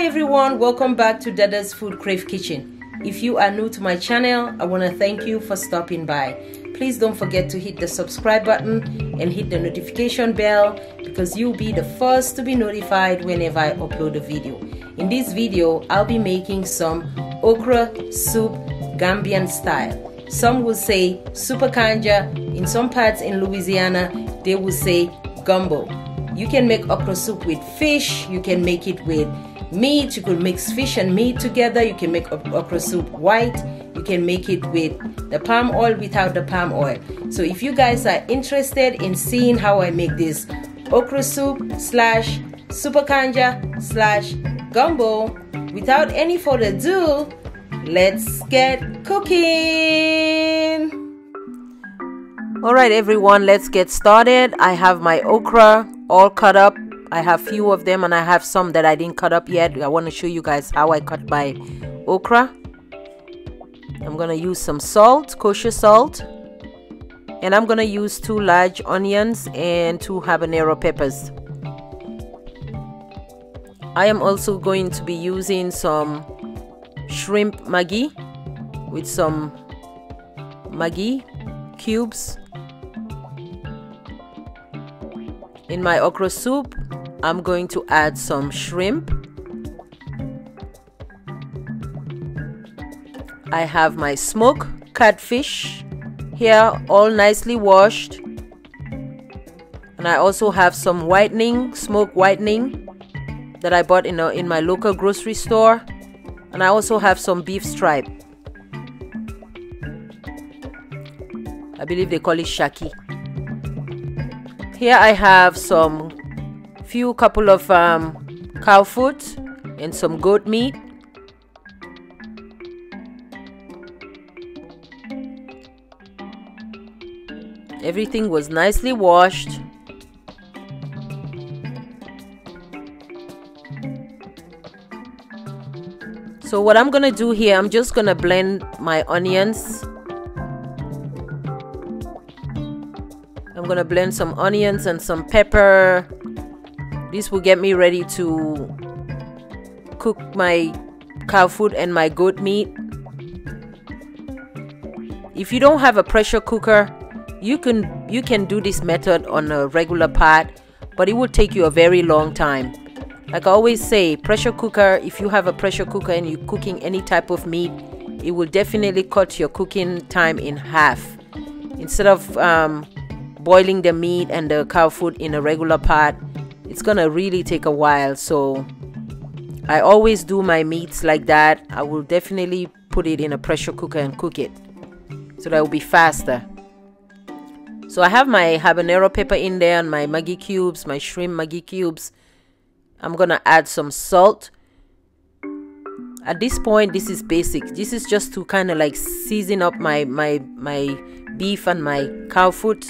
Hi everyone, welcome back to Dada's Food Crave Kitchen. If you are new to my channel, I want to thank you for stopping by. Please don't forget to hit the subscribe button and hit the notification bell because you'll be the first to be notified whenever I upload a video. In this video, I'll be making some okra soup Gambian style. Some will say super kanja. In some parts in Louisiana, they will say gumbo. You can make okra soup with fish. You can make it with meat. You could mix fish and meat together. You can make okra soup white. You can make it with the palm oil without the palm oil. So if you guys are interested in seeing how I make this okra soup slash super kanja slash gumbo, without any further ado, let's get cooking. All right, everyone, let's get started. I have my okra all cut up. I have few of them and I have some that I didn't cut up yet. I want to show you guys how I cut my okra. I'm going to use some salt, kosher salt. And I'm going to use two large onions and two habanero peppers. I am also going to be using some shrimp Maggi with some Maggi cubes. In my okra soup, I'm going to add some shrimp. I have my smoked catfish here all nicely washed. And I also have some whitening, smoke whitening that I bought in, a, in my local grocery store. And I also have some beef tripe. I believe they call it shaki. Here I have some few couple of um, cow foot and some goat meat. Everything was nicely washed. So what I'm gonna do here, I'm just gonna blend my onions. I'm gonna blend some onions and some pepper. This will get me ready to cook my cow food and my goat meat. If you don't have a pressure cooker, you can you can do this method on a regular pot, but it will take you a very long time. Like I always say, pressure cooker, if you have a pressure cooker and you're cooking any type of meat, it will definitely cut your cooking time in half. Instead of um, boiling the meat and the cow food in a regular pot, it's gonna really take a while. So I always do my meats like that. I will definitely put it in a pressure cooker and cook it so that will be faster. So I have my habanero pepper in there and my Maggi cubes, my shrimp Maggi cubes I'm gonna add some salt at this point this is basic this is just to kind of like season up my my my beef and my cow foot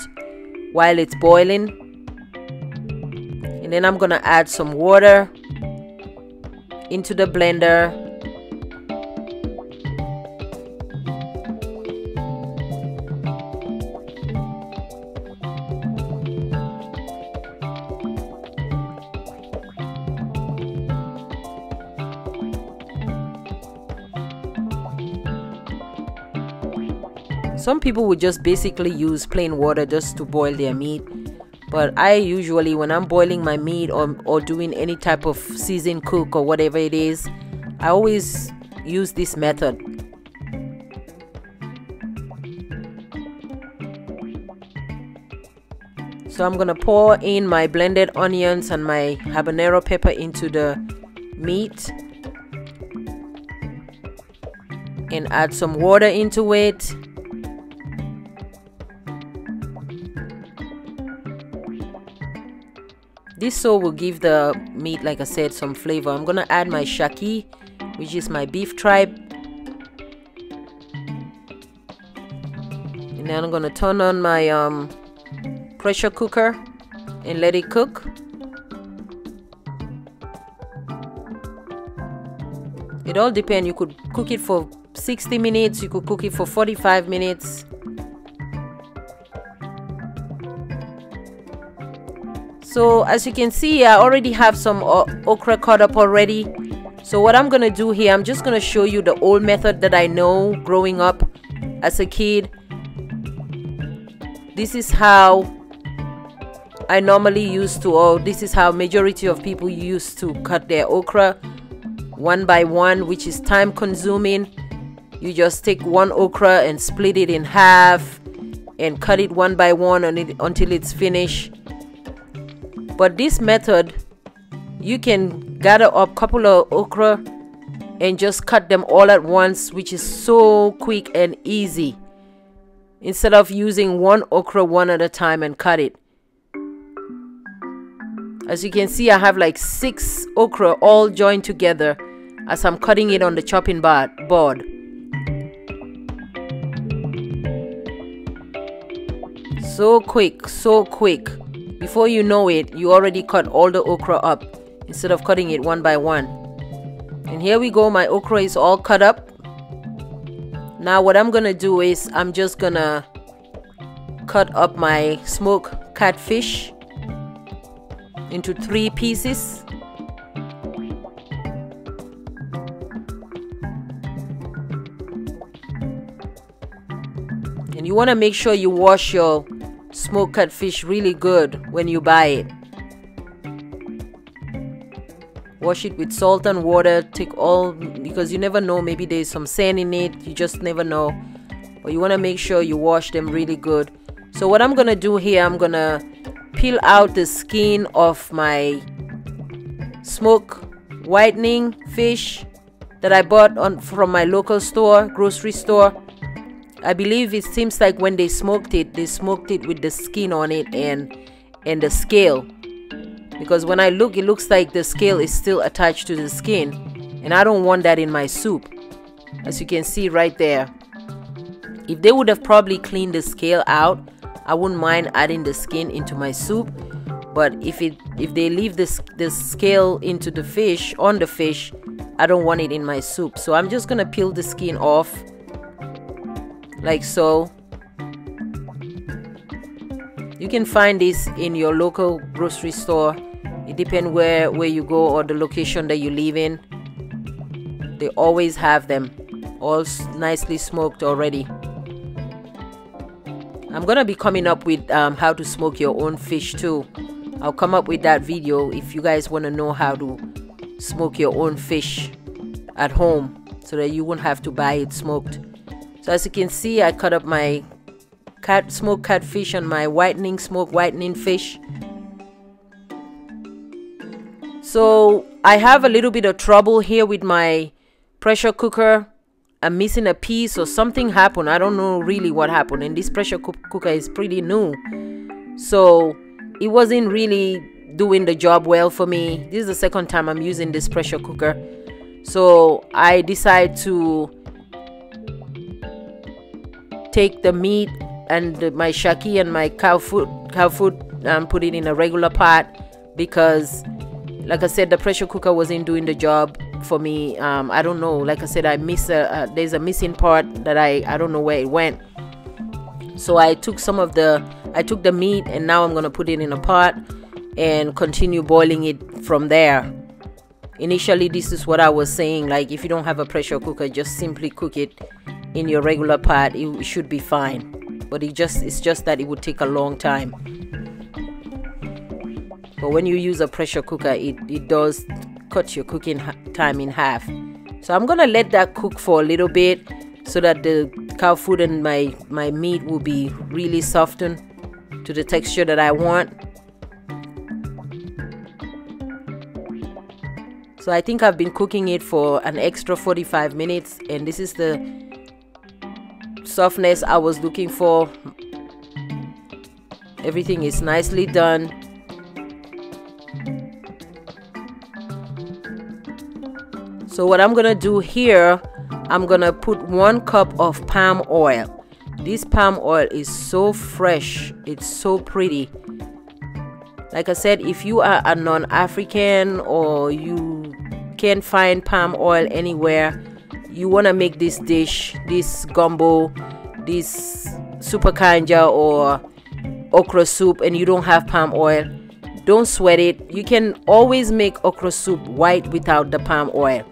while it's boiling and then I'm gonna add some water into the blender Some people would just basically use plain water just to boil their meat. But I usually, when I'm boiling my meat or, or doing any type of seasoned cook or whatever it is, I always use this method. So I'm gonna pour in my blended onions and my habanero pepper into the meat and add some water into it This so will give the meat, like I said, some flavor. I'm gonna add my shaki, which is my beef tripe. And then I'm gonna turn on my um, pressure cooker and let it cook. It all depends. You could cook it for 60 minutes, you could cook it for 45 minutes. So as you can see I already have some okra cut up already. So what I'm gonna do here I'm just gonna show you the old method that I know growing up as a kid. This is how I normally used to or this is how majority of people used to cut their okra one by one which is time consuming. You just take one okra and split it in half and cut it one by one until it's finished but this method you can gather up couple of okra and just cut them all at once which is so quick and easy. Instead of using one okra one at a time and cut it. As you can see I have like six okra all joined together as I'm cutting it on the chopping board. So quick so quick before you know it you already cut all the okra up instead of cutting it one by one. And here we go my okra is all cut up. Now what I'm gonna do is I'm just gonna cut up my smoked catfish into three pieces. And you want to make sure you wash your smoked catfish really good when you buy it. Wash it with salt and water take all because you never know maybe there's some sand in it you just never know. But you want to make sure you wash them really good. So what I'm gonna do here I'm gonna peel out the skin of my smoke whitening fish that I bought on from my local store grocery store I believe it seems like when they smoked it they smoked it with the skin on it and and the scale. Because when I look it looks like the scale is still attached to the skin. And I don't want that in my soup. As you can see right there. If they would have probably cleaned the scale out I wouldn't mind adding the skin into my soup. But if it if they leave this the scale into the fish on the fish I don't want it in my soup. So I'm just gonna peel the skin off like so you can find this in your local grocery store. It depends where where you go or the location that you live in. They always have them. All nicely smoked already. I'm gonna be coming up with um, how to smoke your own fish too. I'll come up with that video if you guys want to know how to smoke your own fish at home so that you won't have to buy it smoked as you can see I cut up my cat smoked catfish and my whitening smoked whitening fish so I have a little bit of trouble here with my pressure cooker. I'm missing a piece or something happened. I don't know really what happened. And this pressure cooker is pretty new. So it wasn't really doing the job well for me. This is the second time I'm using this pressure cooker. So I decided to take the meat and my shaki and my cow food cow food and put it in a regular pot because like I said, the pressure cooker wasn't doing the job for me. Um, I don't know. Like I said, I miss a, there's a missing part that I I don't know where it went. So I took some of the I took the meat and now I'm gonna put it in a pot and continue boiling it from there. Initially, this is what I was saying. Like if you don't have a pressure cooker, just simply cook it in your regular pot. It should be fine. But it just it's just that it would take a long time but when you use a pressure cooker it, it does cut your cooking time in half so i'm gonna let that cook for a little bit so that the cow food and my my meat will be really softened to the texture that i want so i think i've been cooking it for an extra 45 minutes and this is the softness i was looking for everything is nicely done So what I'm gonna do here, I'm gonna put one cup of palm oil. This palm oil is so fresh, it's so pretty. Like I said, if you are a non-African or you can't find palm oil anywhere, you wanna make this dish, this gumbo, this super kanja or okra soup and you don't have palm oil, don't sweat it. You can always make okra soup white without the palm oil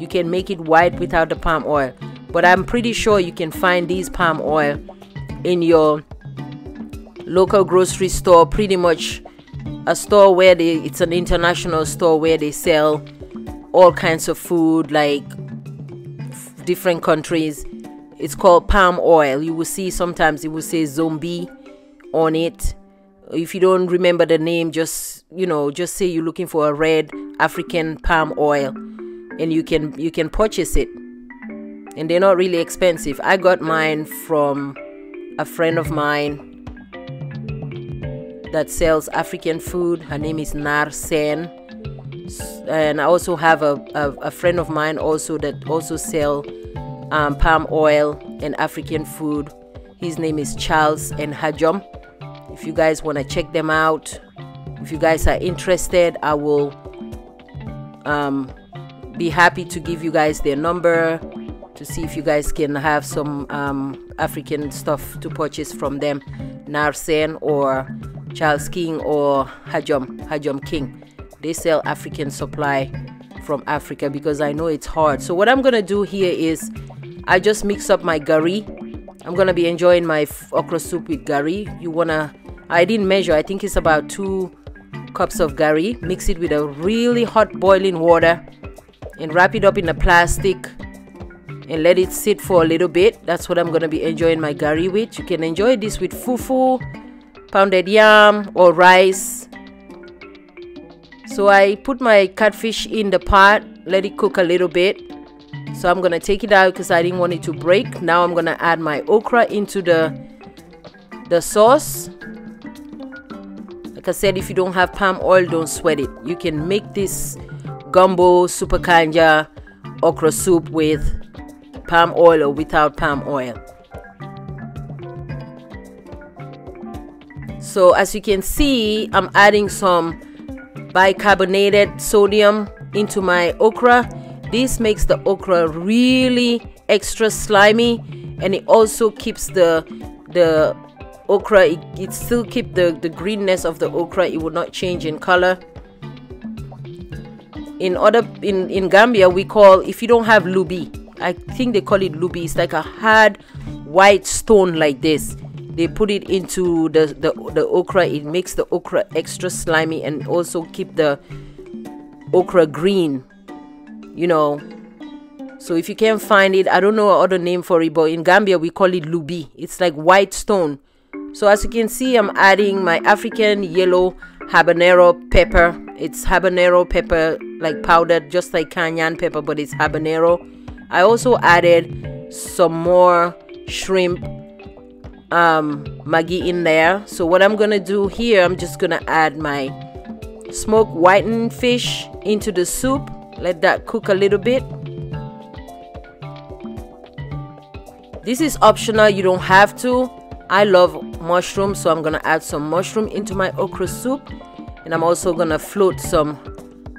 you can make it white without the palm oil but i'm pretty sure you can find these palm oil in your local grocery store pretty much a store where they it's an international store where they sell all kinds of food like different countries it's called palm oil. You will see sometimes it will say Zomi on it. If you don't remember the name just you know just say you're looking for a red african palm oil and you can you can purchase it. And they're not really expensive. I got mine from a friend of mine that sells african food. Her name is nar sen and i also have a, a, a friend of mine also that also sell um, palm oil and african food. His name is charles and hajom if you guys want to check them out if you guys are interested i will um, be happy to give you guys their number to see if you guys can have some um, african stuff to purchase from them. Narsen or charles king or hajom hajom king. They sell african supply from africa because i know it's hard. So what i'm gonna do here is i just mix up my gari i'm gonna be enjoying my okra soup with gari you wanna I didn't measure, I think it's about two cups of gari. Mix it with a really hot boiling water and wrap it up in a plastic and let it sit for a little bit. That's what I'm to be enjoying my gari with. You can enjoy this with fufu, pounded yam, or rice. So I put my catfish in the pot, let it cook a little bit. So I'm to take it out because I didn't want it to break. Now I'm to add my okra into the the sauce like I said, if you don't have palm oil, don't sweat it. You can make this gumbo, super kanja, okra soup with palm oil or without palm oil. So as you can see, I'm adding some bicarbonated sodium into my okra. This makes the okra really extra slimy and it also keeps the the okra it, it still keep the the greenness of the okra. It will not change in color. In other in in gambia we call if you don't have lubi i think they call it lubi it's like a hard white stone like this. They put it into the the, the okra. It makes the okra extra slimy and also keep the okra green you know so if you can't find it i don't know other name for it but in gambia we call it lubi it's like white stone so as you can see, I'm adding my African yellow habanero pepper. It's habanero pepper like powdered, just like cayenne pepper, but it's habanero. I also added some more shrimp um, Maggi in there. So what I'm gonna do here, I'm just gonna add my smoked whitened fish into the soup. Let that cook a little bit. This is optional, you don't have to. I love mushrooms, so I'm gonna add some mushroom into my okra soup, and I'm also gonna float some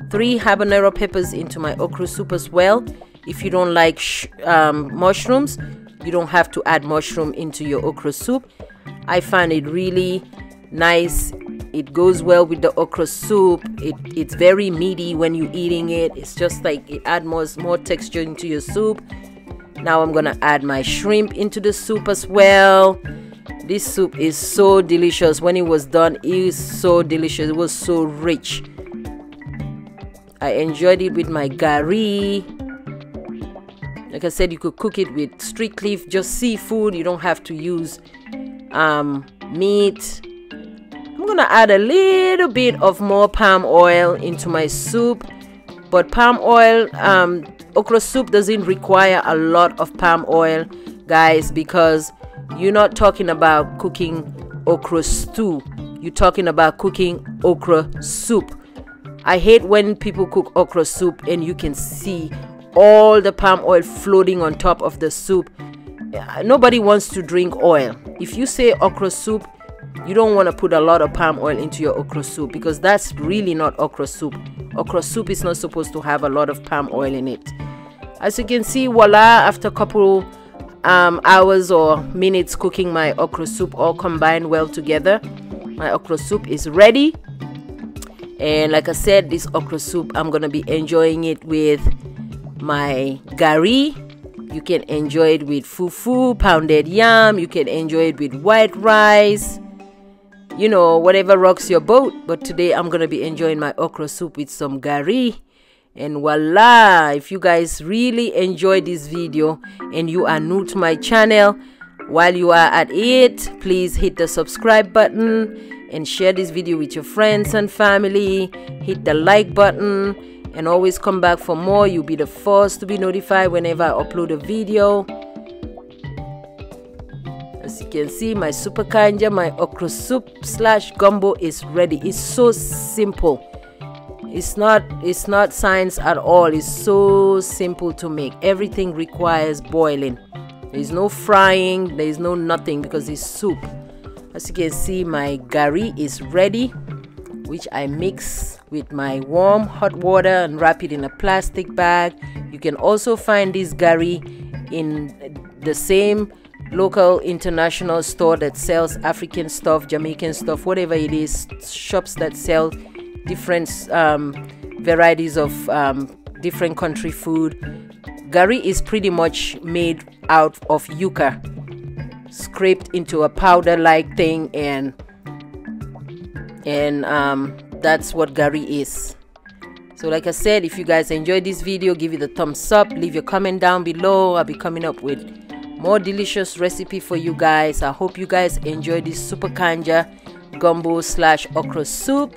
three habanero peppers into my okra soup as well. If you don't like um, mushrooms, you don't have to add mushroom into your okra soup. I find it really nice. It goes well with the okra soup. It, it's very meaty when you're eating it. It's just like it adds more, more texture into your soup. Now I'm gonna add my shrimp into the soup as well. This soup is so delicious. When it was done it is so delicious. It was so rich. I enjoyed it with my gari. Like i said you could cook it with strictly just seafood. You don't have to use um, meat gonna add a little bit of more palm oil into my soup but palm oil um, okra soup doesn't require a lot of palm oil guys because you're not talking about cooking okra stew. You're talking about cooking okra soup. I hate when people cook okra soup and you can see all the palm oil floating on top of the soup. Nobody wants to drink oil. If you say okra soup, you don't want to put a lot of palm oil into your okra soup because that's really not okra soup. Okra soup is not supposed to have a lot of palm oil in it. As you can see, voila, after a couple um, hours or minutes cooking my okra soup all combined well together. My okra soup is ready. And like I said, this okra soup, I'm to be enjoying it with my gari you can enjoy it with fufu pounded yam you can enjoy it with white rice you know whatever rocks your boat. But today i'm gonna be enjoying my okra soup with some gari. And voila if you guys really enjoyed this video and you are new to my channel while you are at it please hit the subscribe button and share this video with your friends and family. Hit the like button and always come back for more. You'll be the first to be notified whenever i upload a video you can see my super kanja my okra soup slash gumbo is ready. It's so simple. It's not it's not science at all. It's so simple to make. Everything requires boiling. There's no frying. There's no nothing because it's soup. As you can see my gari is ready which I mix with my warm hot water and wrap it in a plastic bag. You can also find this gari in the same local international store that sells African stuff Jamaican stuff whatever it is shops that sell different um, varieties of um, different country food. Gari is pretty much made out of yuca, scraped into a powder-like thing, and and um, that's what gari is. So like I said, if you guys enjoyed this video, give it a thumbs up, leave your comment down below. I'll be coming up with more delicious recipe for you guys. I hope you guys enjoy this super kanja gumbo slash okra soup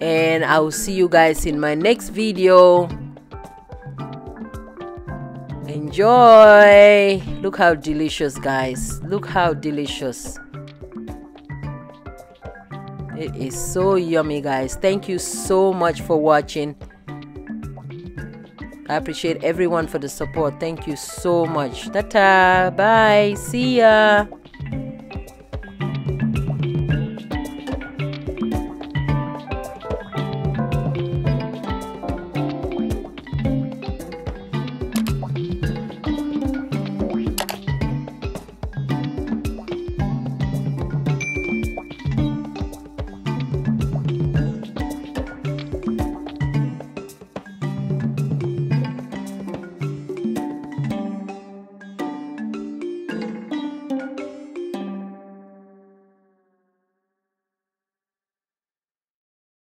and I will see you guys in my next video. Enjoy! Look how delicious, guys. Look how delicious. It is so yummy, guys. Thank you so much for watching. I appreciate everyone for the support. Thank you so much. Tata. Bye. See ya.